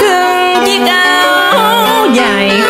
Thương chiếc áo dài